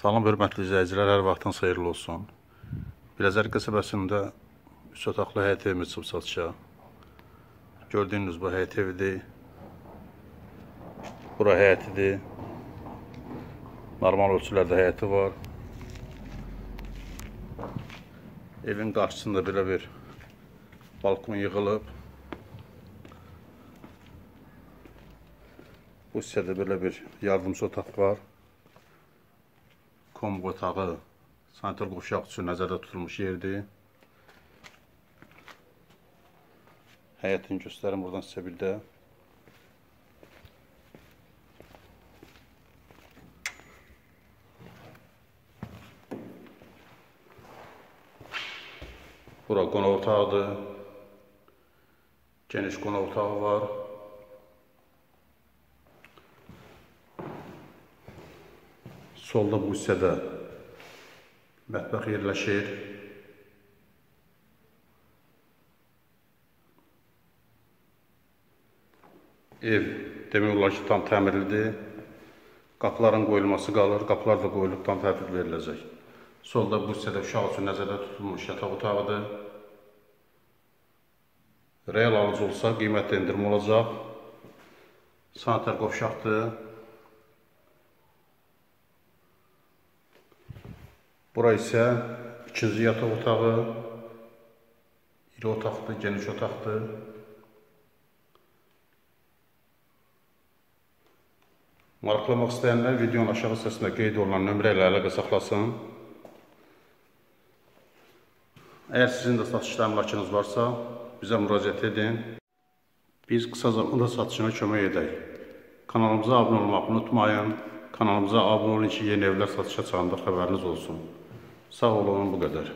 Salam hörmətli izləyicilər, hər vaxtınız xeyirli olsun. Biləcər qəsəbəsində 3 otaqlı həyət evimiz çıxıb satışa. Gördüyünüz bu həyət evidir. Bura həyətidir. Normal ölçülərdə həyəti var. Evin qarşısında belə bir balkon yığılıb. Bu hissədə belə bir yardımcı otaq var. Komb otağı sanitar qovşaq üçün nəzərdə tutulmuş yerdir. Həyətini göstərim buradan sizə bir də. Bura qonaq otağıdır. Geniş qonaq otağı var. Solda bu hissədə mətbəx yerləşir. Ev demək olar ki, tam təmirlidir. Qapıların qoyulması qalır, qapılar da qoyulub tam tədbir veriləcək. Solda bu hissədə uşaq üçün nəzərdə tutulmuş yataq otağıdır. Real alıcı olsa qiymətdə endirim olacaq. Sanitar qovşaqdır. Bura isə ikinci yataq otağı, iri otaqdır, geniş otaqdır. Maraqlamaq istəyənlər videonun aşağı hissəsində qeyd olunan nömrə ilə əlaqə saxlasın. Əgər sizin də satışda əmlakınız varsa, bizə müraciət edin. Biz qısa zamanda satışına kömək edək. Kanalımıza abunə olmağı unutmayın. Kanalımıza abunə olun ki, yeni evlər satışa çıxanda xəbəriniz olsun. Sağ olun, bu qədər.